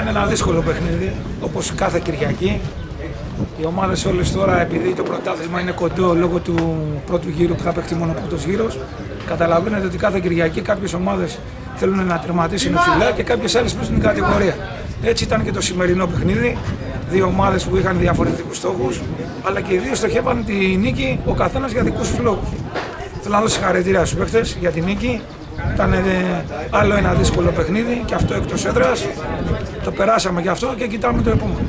ένα δύσκολο παιχνίδι, όπως κάθε Κυριακή. Οι ομάδες όλες τώρα, επειδή το πρωτάθλημα είναι κοντό λόγω του πρώτου γύρου που θα παίξει μόνο ο πρώτος γύρος, καταλαβαίνετε ότι κάθε Κυριακή κάποιες ομάδες θέλουν να τερματίσουν ψηλά και κάποιες άλλες προς την κατηγορία. Έτσι ήταν και το σημερινό παιχνίδι. Δύο ομάδες που είχαν διαφορετικούς στόχους, αλλά και οι δύο στοχεύαν τη νίκη ο καθένας για δικούς τους λόγους. Θέλω να δώσω συγχαρητήρια στους παίχτες για τη νίκη. Ήταν ε, άλλο ένα δύσκολο παιχνίδι και αυτό εκτός έδρας. Το περάσαμε γι' αυτό και κοιτάμε το επόμενο.